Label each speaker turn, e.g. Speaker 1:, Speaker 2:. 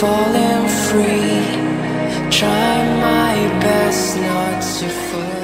Speaker 1: falling free. Trying my best not to fall.